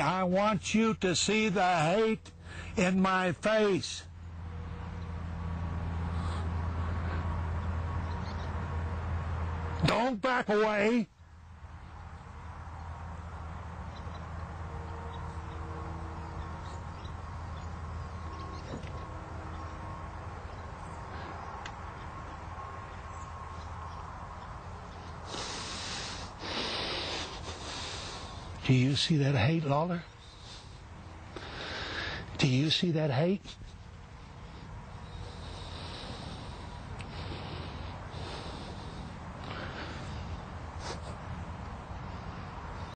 I want you to see the hate in my face. Don't back away. Do you see that hate, Lawler? Do you see that hate?